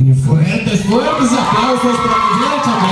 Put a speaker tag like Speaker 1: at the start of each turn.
Speaker 1: E foi, foi um dos aplausos para o